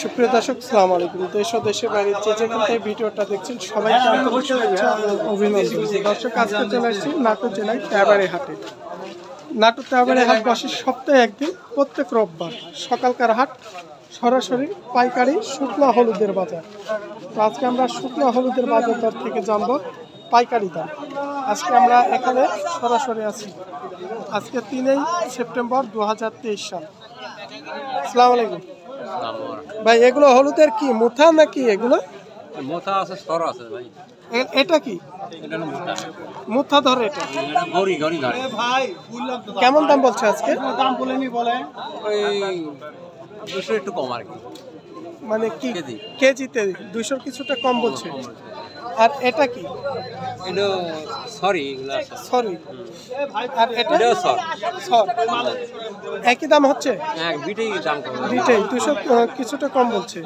সুপ্রিয় দর্শক, সালাম আলাইকুম। দেশ ও দেশের বাইরে যে যেখান ভিডিওটা দেখছেন ও অভিনন্দন। দর্শক, আজকে চলে আসছি নাটোর জেলায় তেবাড়ি হাটে। নাটোর তেবাড়ি হাট বসে সপ্তাহে একদিন, প্রত্যেক রোববার। সকালকার হাট, সরাসরি পাইকারি শুকনা হলুদের বাজার। তো আজকে আমরা শুকনা হলুদের বাজার দর থেকে জানব পাইকারি দাম। আজকে আমরা এখানে সরাসরি আছি। আজকে তিনই সেপ্টেম্বর দু হাজার তেইশ সাল। আসসালামু আলাইকুম। ভাই এগুলো হলুদের কি মুথা নাকি এগুলো? মুথা আছে স্তর আছে ভাই। এটা কি? মোথা ধরে এটা। গড়ি গড়ি ধরে। কেমন দাম বলছে আজকে? দাম বলেনি। বলে ওই দুশো একটু কম আর কি। মানে কি? কেজি। কেজিতে দুশোর কিছুটা কম বলছে। আর এটা কি? এটা সরি সরি। আর এটা? সর। সর। একই দাম হচ্ছে? দুইটাই দুশো কিছুটা কম বলছে।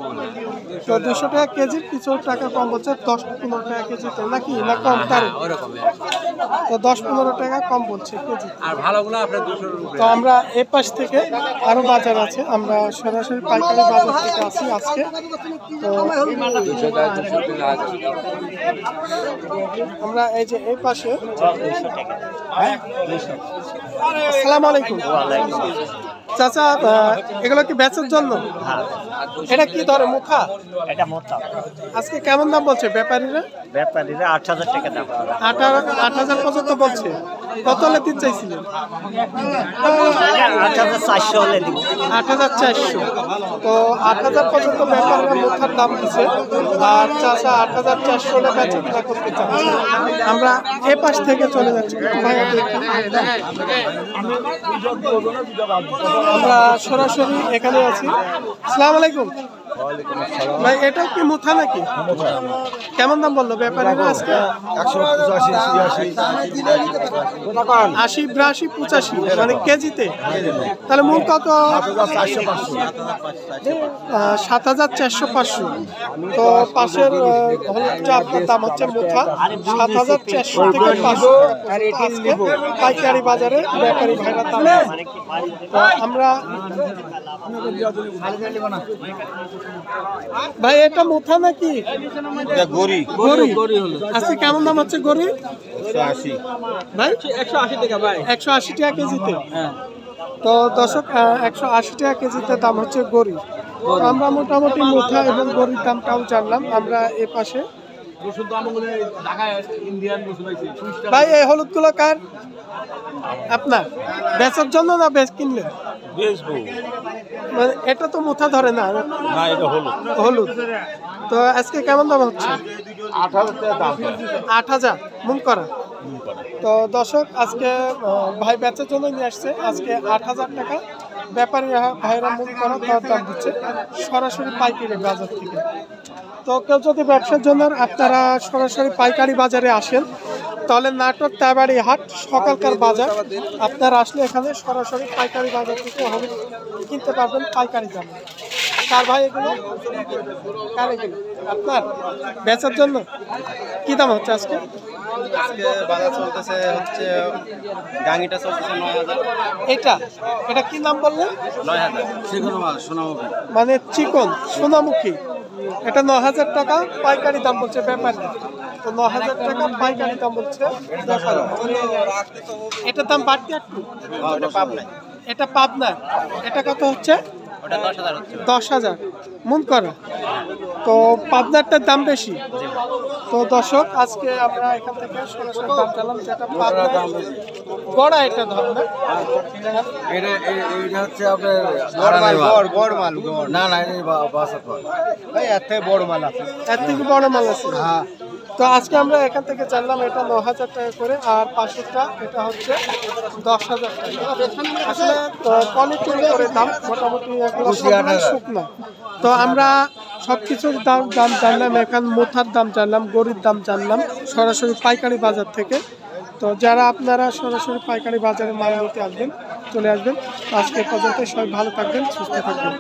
তো দুশো টাকা কেজির কিছু টাকা কম বলছে। দশ পনেরো টাকা কেজিতে নাকি? না কম তার হ্যাঁ তো দশ পনেরো টাকা কম বলছে কেজি। আর ভালোগুলো আপনার তো আমরা এ পাশ থেকে আরও বাজার আছে। আমরা সরাসরি পাইকারি বাজার থেকে আসি আজকে। তো আমরা এই যে এই পাশে আসসালামু আলাইকুম। চাচা এগুলো কি বেচার জন্য? এটা কি ধরে মুখা? এটা মোটা। আজকে কেমন দাম বলছে ব্যাপারীরা? ব্যাপারীরা আট হাজার টাকা দাম। আট হাজার আট হাজার পর্যন্ত বলছে। কত হলে দিতে চাইছিলেন? আট হাজার চারশো হলে দিব। আট হাজার চারশো। তো আট হাজার পর্যন্ত ব্যাপারীরা মুখার দাম দিচ্ছে আর চাষা আট হাজার চারশো হলে বেচা করতে চাচ্ছে। আমরা এ পাশ থেকে চলে যাচ্ছি। ভাইয়া দেখি। আমরা সরাসরি এখানে আছি। সালাম আলাইকুম। ভাই এটাও কি মুথা নাকি? কেমন দাম বলল ব্যাপারীরা আজকে? একশো আশি, বিরাশি, পঁচাশি মানে কেজিতে? তাহলে মূল কত? সাত হাজার চারশো পাঁচশো। তো পাশের হলুদটা দাম হচ্ছে মুথা। সাত হাজার চারশো থেকে পাঁচশো আজকে পাইকারি বাজারে ব্যাপারী ভাইরা দাম। আমরা ভাই এটা মুথা নাকি? গড়ি গরি। আজকে কেমন দাম হচ্ছে গরি? আশি। ভাই? একশো আশি টাকা ভাই। একশো আশি টাকা কেজিতে? তো দর্শক একশো আশি টাকা কেজিতে দাম হচ্ছে গরি। তো আমরা মোটামুটি মুথা এবং গরির দামটাও জানলাম। আমরা এ পাশে ভাই এই হলুদগুলো কার? আপনার? বেচার জন্য না বেচ কিনলেন? মানে এটা তো মুথা ধরে না না এটা হলো হলুদ। তো আজকে কেমন দাম হচ্ছে? আট হাজার দাম আট হাজার মন করা। তো দর্শক আজকে ভাই বেচার জন্য নিয়ে আসছে আজকে আট হাজার টাকা। ব্যাপারী ভাইরা মন করা দর দাম দিচ্ছে সরাসরি পাইকারি বাজার থেকে। তো কেউ যদি ব্যবসার জন্য আপনারা সরাসরি পাইকারি বাজারে আসেন তাহলে নাটক তাবাড়ি হাট, সকালকার বাজার। আপনারা আসলে এখানে সরাসরি পাইকারি বাজার থেকে হবে কিনতে পারবেন পাইকারি দামে। তার ভাই এগুলো? এগুলো? আপনার? বেচার জন্য? কী দাম হচ্ছে আজকে? আজকে বাজার চলতেছে হচ্ছে গাঙ্গিটা চলতেছে নয় হাজার। এটা? এটা কি নাম বললেন? নয় হাজার। মাল সোনামুখী। মানে চিকন সোনামুখী। এটা ন হাজার টাকা পাইকারি দাম বলছে ব্যাপারী। তো ন হাজার টাকা পাইকারি দাম বলছে এটার দাম বাড়তি একটু? পাব নাই এটা পাবনা। এটা কত হচ্ছে? দশ হাজার মন করা। তো পাবনারটার দাম বেশি। তো দর্শক আজকে আমরা এখান থেকে সরাসরি দাম যেটা গড়া এটা ধর না। এটা এটা হচ্ছে আপনার গড় গড় মাল না না এটা বাসাত মাল ভাই এর থেকে বড় মাল আছে। এর থেকে বড় মাল আছে। হ্যাঁ। তো আজকে আমরা এখান থেকে জানলাম এটা ন হাজার টাকা করে আর পাঁচশোটা এটা হচ্ছে দশ হাজার টাকা। আসলে কোয়ালিটির উপরে দাম মোটামুটি শুকনো। তো আমরা সব কিছুর দাম দাম জানলাম এখন মোথার দাম জানলাম গরির দাম জানলাম সরাসরি পাইকারি বাজার থেকে। তো যারা আপনারা সরাসরি পাইকারি বাজারে মাল নিতে আসবেন চলে আসবেন। আজকে পর্যন্ত সবাই ভালো থাকবেন সুস্থ থাকবেন।